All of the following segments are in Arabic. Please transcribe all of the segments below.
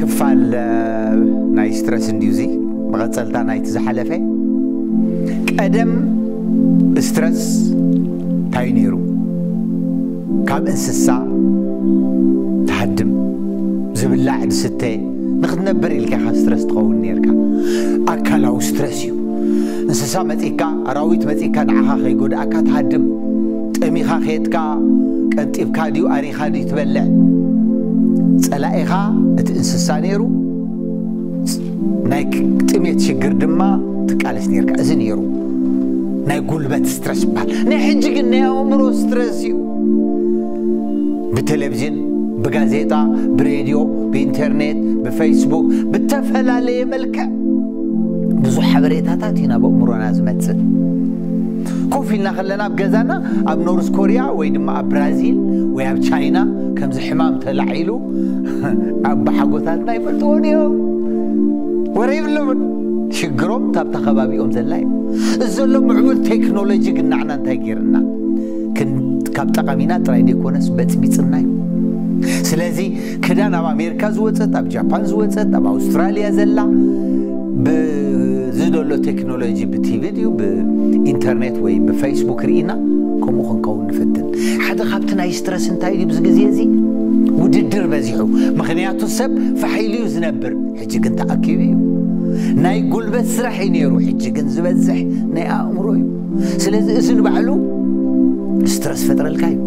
كفال ناي ستريس نديوزي بغتسلتا ناي تزحلفه قدم ستريس تاي نيرو كاب انسسا تهدم زبلع دسته نخد نبر الكا ستريس تقول نيركا اكلاو ستريسيو انسسا متيكا راويت متيكا نعها خيقود اكا تهدم تأمي خيتكا كنتيف كاديو اري خادي تبلع ጸላኢኻ እቲ እንስሳ ነይሩ ናይ ጥሜት ሽግር ድማ ትቃለስ ነርካ እዚ ነይሩ ናይ ጉልበት ስትረስ ይበሃል ናይ ሕጂ ግን ናይ ኣእምሮ ስትረስ እዩ ብቴሌቭዥን ብጋዜጣ ብሬድዮ ብኢንተርኔት ብፌስቡክ ብተፈላለየ መልክዕ ብዙሕ ሓበሬታታት እዩ ናብ ኣእምሮና ዝመፅእ ኮፍ ኢልና ከለና ኣብ ገዛና ኣብ ኖርስ ኮርያ ወይ ድማ ኣብ ብራዚል ወይ ኣብ ቻይና ከምዚ ሕማም ተላዒሉ ኣብ ባሓጎታትና ይፈልጥዎን እዮም ወረ ይብሎምን ሽግሮም ታብታ ከባቢኦም ዘላ እዩ እዚ ዘሎ ምዕቡል ቴክኖሎጂ ግናዕና እንታይ ገይርና ካብ ጠቐሚና ጥራይ ደይኮነስ በፅቢፅና እዩ ስለዚ ክዳን ኣብ ኣሜሪካ ዝወፀት ኣብ ጃፓን ዝወፀት ኣብ ኣውስትራልያ ዘላ ብዝደሎ ቴክኖሎጂ ብቲቪ ድዩ ብኢንተርኔት ወይ ብፌስቡክ ርኢና ከምኡ ክንከውን ንፍትን ሓደ ካብቲ ናይ ስትረስ እንታይ እዩ ብዚ ግዜ እዚ ውድድር በዚሑ ምክንያቱ ሰብ ፋሒሉ እዩ ዝነብር ሕጂ ግን ተኣኪቡ እዩ ናይ ጉልበት ስራሕ እዩ ነይሩ ሕጂ ግን ዝበዝሕ ናይ ኣእምሮ እዩ ስለዚ እዚ ንባዕሉ ስትረስ ፈጥረልካ እዩ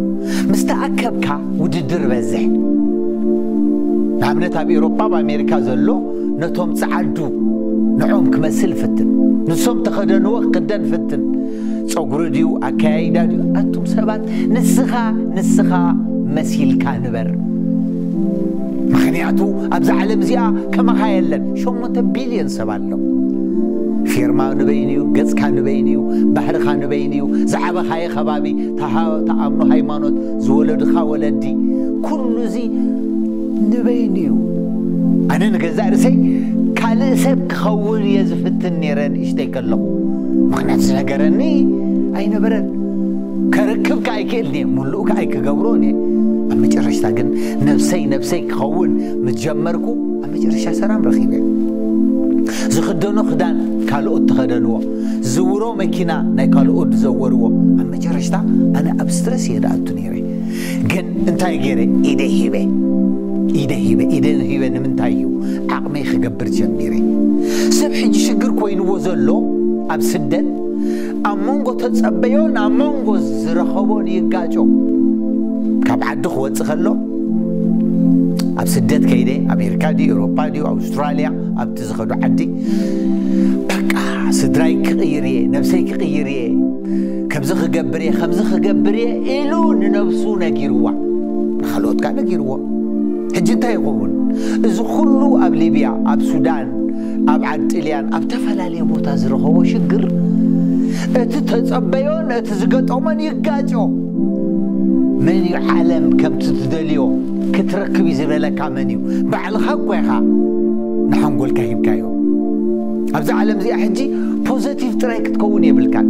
ምስ ተኣከብካ ውድድር በዝሕ ንኣብነት ኣብ ኤውሮፓ ብኣሜሪካ ዘሎ ነቶም ፀዓዱ ንዖም ክመስል ፍትን ንሶም ተኸደንዎ ክክደን ፍትን ፀጉሪ ድዩ ኣከያይዳ ድዩ ኣቶም ሰባት ንስኻ ንስኻ መሲልካ ንበር ምክንያቱ ኣብዚ ዓለም እዚኣ ከመኻ የለን 8 ቢልዮን ሰብ ኣሎ ፌርማ ንበይን እዩ ገፅካ ንበይን እዩ ባህርኻ ንበይን እዩ ዝዓበኻየ ከባቢ ተኣምኖ ሃይማኖት ዝወለድኻ ወለዲ ኩሉ እዚ ንበይን እዩ ኣነ ንገዛእ ርእሰይ ካልእ ሰብ ክኸውን እየ ዝፍትን ነይረ ንእሽተይ ከለኹ ምክንያት ዝነገረኒ ኣይነበረን ከርክብ ከ ኣይክእል እየ ሙሉእ ከ ኣይክገብሮ እየ ኣብ መጨረሽታ ግን ነብሰይ ነብሰይ ክኸውን ምስ ጀመርኩ ኣብ መጨረሻ ሰላም ረኺበ ዝኽደኖ ክዳን ካልኦት ተኸደንዎ ዝውሮ መኪና ናይ ካልኦት ዘወርዎ ኣብ መጨረሽታ ኣነ ኣብ ስትረስ እየ ደኣቱ ነይረ ግን እንታይ ገይረ ኢደ ሂበ ኢደ ሂበ ኢደ ሂበ ንምንታይ እዩ ዓቕመይ ክገብር ጀሚረ ሰብ ሕጂ ሽግር ኮይንዎ ዘሎ ኣብ ስደት ኣብ መንጎ ተጸበዮን ኣብ መንጎ ዝረኸቦን ይጋጮ ካብ ዓዲ ክወፅእ ከሎ ኣብ ስደት ከይደ ኣሜሪካ ድዩ ኤውሮፓ ድዩ ኣውስትራልያ ኣብቲ ዝኸዱ ዓዲ በቃ ስድራይ ክቕይር እየ ነብሰይ ክቕይር እየ ከምዚ ክገብር እየ ከምዚ ክገብር እየ ኢሉ ንነብሱ ነጊርዋ ንካልኦትካ ነጊርዎ ሕጂ እንታይ ይኸውን እዚ ኩሉ ኣብ ሊብያ ኣብ ሱዳን ኣብ ዓድጥልያን ኣብ ተፈላለየ ቦታ ዝረኸቦ ሽግር እቲ ተፀበዮን እቲ ዝገጠሞን ይጋጮ መን እዩ ዓለም ከምቲ ትደልዮ ክትረክብ እዩ ዝበለካ መን እዩ ባዕልኻ እኳ ኢኻ ንሓንጎልካ ሂብካዮ ኣብዚ ዓለም እዚኣ ሕጂ ፖዘቲቭ ጥራይ ክትከውን የብልካን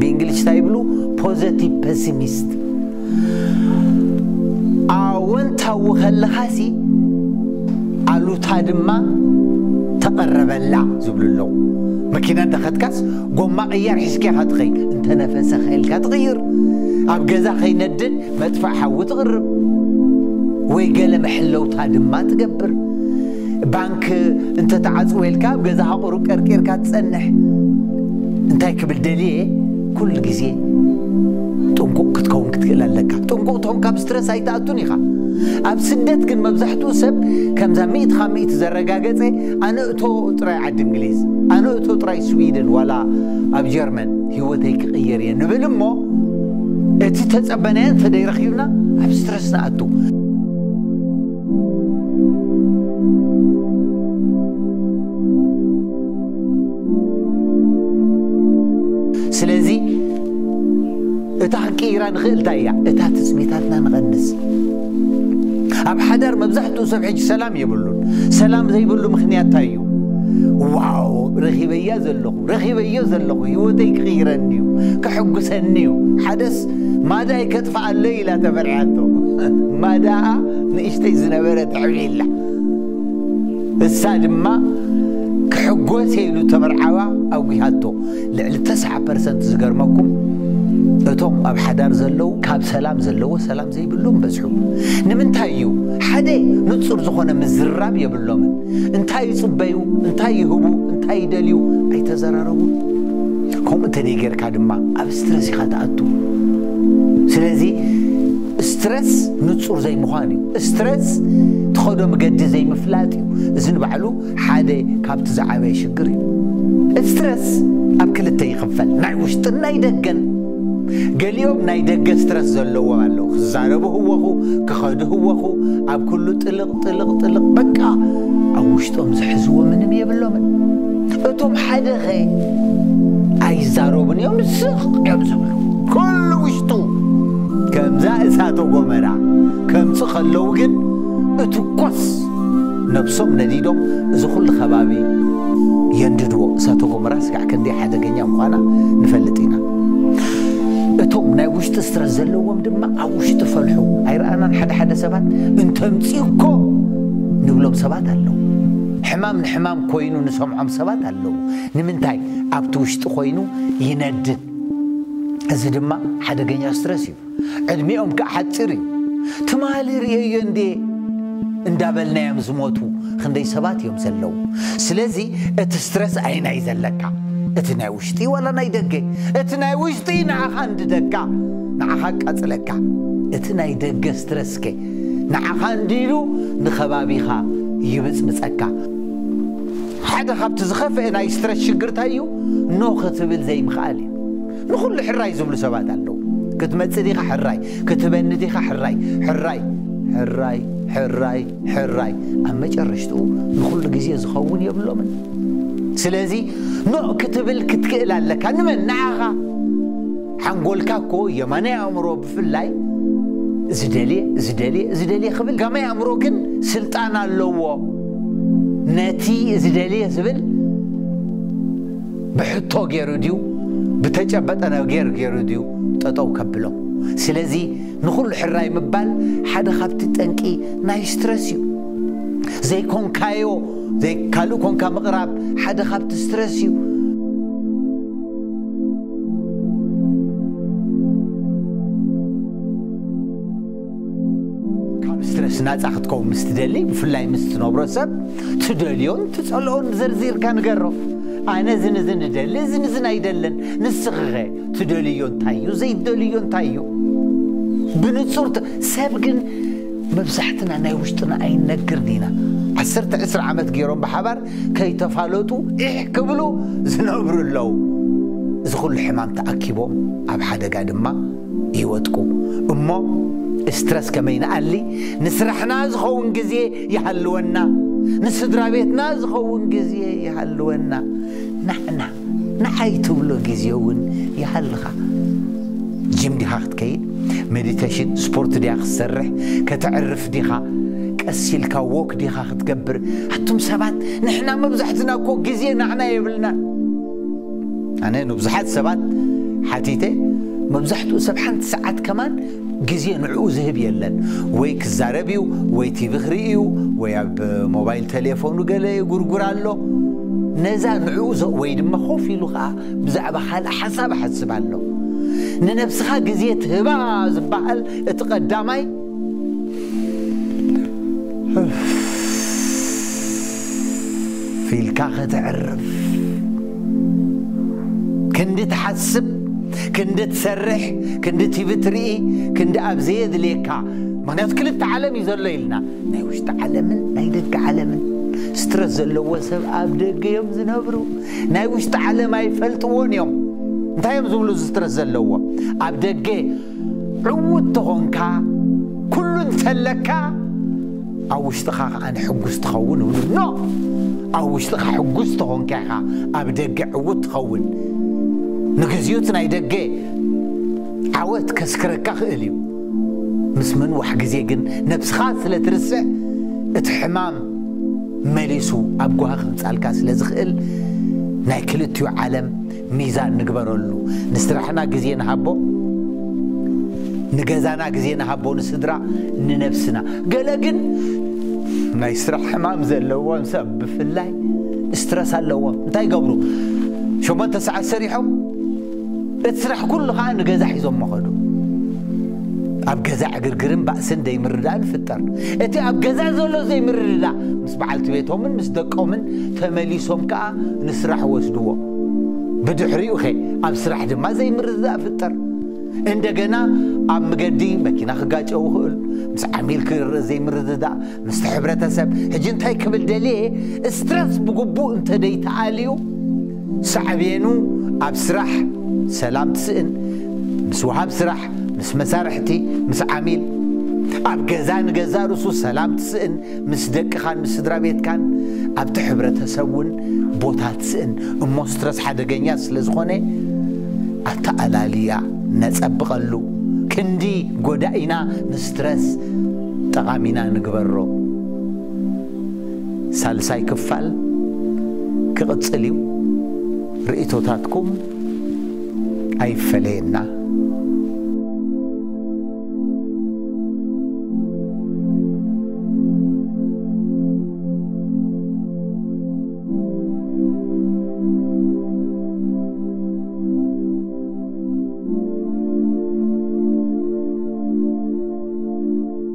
ብእንግሊሽ እንታይ ይብሉ ፖዘቲቭ ፐሲሚስት ኣወንታዊ ከለኻሲ ኣሉታ ድማ تقرب لا زبل اللو ما كنا دخلت كاس قوم ما غير حسكي هتغي انت نفسه خيلك هتغير اب جزا خي ندن ما تفع حوت غرب ويقال محلو تاد ما تقبر بانك انت تعز ويلك اب جزا هقرو كركير كاتسنح انت يكبل دليه كل جزيه تونكو كتكون كتكلا لك تونكو تونكو بسترس هاي تاتوني خا ኣብ ስደት ግን መብዛሕትኡ ሰብ ከምዛ ሚእት ካብ ሚእት ዘረጋገፀ ኣነ እቶ ጥራይ ዓዲ እንግሊዝ ኣነ እቶ ጥራይ ስዊድን ዋላ ኣብ ጀርመን ሂወተይ ክቕየር እየ ንብል እሞ እቲ ተፀበናየን ተደይረኪብና ኣብ ስትረስ ንኣቱ ስለዚ እታ ክንቅይራ ንኽእልታ እያ እታ ትፅሜታትና ንቐንስ أب حدر مبزحتو سبحج سلام يبلون سلام زي بلو مخنيات تايو واو رخيبة رخي رخيبة يزلق يوديك غير النيو غيرانيو سنيو حدث ماذا يكتفع الليلة تفرعاتو ماذا نشتي زنبرة عليلة الساد ما كحقوة سيلو تبرعوا أو قيهاتو لعل تسعة برسنت زقر مكو እቶም ኣብ ሓዳር ዘለው ካብ ሰላም ዘለዎ ሰላም ዘይብሎም በዝሑ ንምንታይ እዩ ሓደ ንፁር ዝኾነ ምዝራብ የብሎምን እንታይ ይፅበዩ እንታይ ይህቡ እንታይ ይደልዩ ኣይተዘራረቡ ከምኡ እንተደይ ጌርካ ድማ ኣብ ስትረስ ኢኻ ተኣቱ ስለዚ ስትረስ ንፁር ዘይምዃን እዩ ስትረስ ትኸዶ መገዲ ዘይምፍላጥ እዩ እዚ ንባዕሉ ሓደ ካብቲ ዝዓበየ ሽግር እዩ ስትረስ ኣብ ክልተ ይኽፈል ናይ ውሽጥን ናይ ደገን ገሊኦም ናይ ደገ ስትረስ ዘለዎም ኣለዉ ክዛረቡ ህወኹ ክኸዱ ህወኹ ኣብ ኩሉ ጥልቕ ጥልቕ ጥልቕ በቃ ኣብ ውሽጦም ዝሕዝዎ ምንም የብሎምን እቶም ሓደ ኸ ኣይዛረቡን እዮም ንስቕ እዮም ዝብሉ ኩሉ ውሽጡ ከምዛ እሳተ ጎመራ ከምፂ ከለዉ ግን እቲ ኮስ ነብሶም ነዲዶም እዚ ኩሉ ከባቢ የንድድዎ እሳተ ጎመራ ስጋዕ ክንደይ ሓደገኛ ምዃና ንፈልጥ ኢና እቶም ናይ ውሽጢ ስረ ዘለዎም ድማ ኣብ ውሽጢ ፈልሑ ኣይረኣናን ሓደ ሓደ ሰባት እንተምፂእኮ ንብሎም ሰባት ኣለዉ ሕማም ንሕማም ኮይኑ ንሰምዖም ሰባት ኣለዉ ንምንታይ ኣብቲ ውሽጢ ኮይኑ ይነድድ እዚ ድማ ሓደገኛ ስትረስ እዩ ዕድሚኦም ከዓ ሓፂር እዩ ትማሊ ርእየዮ እንዴ እንዳበልናዮም ዝሞቱ ክንደይ ሰባት እዮም ዘለዉ ስለዚ እቲ ስትረስ ኣይናይ ዘለካ اتناي وشتي ولا نيدقي اتناي وشتي نعهند دقا نعهك أتلقا اتناي دقا استرسكي نعهنديرو نخبابي خا يبز مسكا حدا خاب تزخف انا استرس شقر تايو نوخة تبل زي مخالي نخل حراي زبل سوات اللو كتمت سديخة حراي كتبن ديخة حراي حراي حراي حراي حراي أما جرشتو نخل قزيز خوون يبلو من ስለዚ ኖእ ክትብል ክትክእል ኣለካ ንመን ንዓኻ ሓንጎልካ እኮ የማናይ ኣእምሮ ብፍላይ ዝደልየ ዝደልየ ዝደልየ ክብል ጋማይ ኣእምሮ ግን ስልጣን ኣለዎ ነቲ ዝደልየ ዝብል ብሕቶ ገይሩ ድዩ ብተጨበጠ ነገር ገይሩ ድዩ ጠጠው ከብሎ ስለዚ ንኩሉ ሕራይ ምባል ሓደ ካብቲ ጠንቂ ናይ ስትረስ እዩ ዘይኮንካዮ ዘይካልእ ኮንካ ምቕራብ ሓደ ካብቲ ስትረስ እዩ ካብ ስትረስ ናፃ ክትከው ምስ ትደሊ ብፍላይ ምስ ትነብሮ ሰብ ትደልዮን ትፀልኦን ዘርዚርካ ንገሮ ኣነ ዝንዝ ንደሊ ዝንዝን ኣይደለን ንስኽኸ ትደልዮ እንታይ እዩ ዘይደልዮ እንታይ እዩ ብንፁር ሰብ ግን መብዛሕትና ናይ ውሽጥና ኣይነግርን ኢና عسرت عسر عمت جيرو بحبر كي تفالوتو إيه كبلو زنبر اللو زخول الحمام تأكيبو أب حدا قاد ما يوتكو أما استرس كمين قالي نسرحنا زخون قزيه يحلونا بيت بيتنا زخون قزيه يحلونا نحنا نحيتو بلو قزيهون يحلخا جيم دي هاخت كي مديتاشن سبورت دي هاخت سرح كتعرف دي هاخت قسيلك ووك دي خا تكبر حتم سبات نحنا مبزحتنا كو غزي نحنا يبلنا انا نبزحت سبات حتيته مبزحتو سبحان ساعات كمان غزي نعو ذهب يلن وي كزاربيو وي تي بخريو وي موبايل تليفون غلي غرغرالو نزال معوز وي دم خوفي لغا بزعب حال حساب حسبالو ننفسخا غزي تهبا زبال اتقداماي في الكاخة تعرف كنت تحسب كنت تسرح كنت تجيب ترئي كنت أبزيد ليكا مغنيات كل التعلم يزول ليلنا ناي تعلم تعلمن ناي دك علمن سترز اللو وسب أبدك يوم زنبرو ناي وش تعلم أي فلت فلتون يوم انتا يوم زولو سترز اللو أبدك عود تغنكا كل تلكا ኣብ ውሽጥኻ ከዓ ንሕጉስ ትኸውን ህሉ ኖ ኣብ ውሽጢኻ ሕጉስ ትኾንከ ኢኻ ኣብ ደገ ዕውት ትኸውን ንግዚኡ እቲ ናይ ደገ ዓወት ከስክረካ ክእል እዩ ምስ ምንዋሕ ግዜ ግን ነብስኻ ስለ ትርስዕ እቲ ሕማም መሊሱ ኣብ ጓህ ክምፃልካ ስለ ዝኽእል ናይ ክልትዩ ዓለም ሚዛን ንግበረሉ ንስራሕና ግዜ ንሃቦ نجازانا جزينا هابون سدرا ننفسنا جلجن ما يسرح حمام زي اللي هو في الله استرس اللي هو انت شو ما انت ساعة سريحهم اتسرح كل غان نجازا حيزوم ما خدو اب جزاع قرقرن باسن دي مرلا الفطر اتي اب جزاع زولو زي مرلا مس بعلت بيتهم مس دقهم فملي سوم كا نسرح وسدوه بدحري وخي اب سرح دي ما زي مرلا الفطر እንደገና ኣብ መገዲ መኪና ክጋጨው ይኽእል ምስ ዓሚል ክርእ ዘይምርድዳእ ምስቲ ሕብረተሰብ ሕጂ እንታይ ክብል ደልየ እስትረስ ብግቡእ እንተደይተኣልዩ ሳዕብኑ ኣብ ስራሕ ሰላም ትስእን ምስ ውሃብ ስራሕ ምስ መሳርሕቲ ምስ ዓሚል ኣብ ገዛ ንገዛ ርእሱ ሰላም ትስእን ምስ ደቅኻን ምስ ስድራ ቤትካን ኣብቲ ሕብረተሰብ እውን ቦታ ትስእን እሞ ስትረስ ሓደገኛ ስለ ዝኾነ ኣተኣላልያ ነጸብቐሉ ክንዲ ጎዳኢና ንስትረስ ጠቓሚና ንግበሮ ሳልሳይ ክፋል ክቕጽል እዩ ርእቶታትኩም ኣይፈለየና